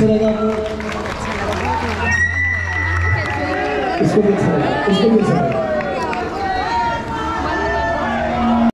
acelerado. Es comenzar, es comenzar.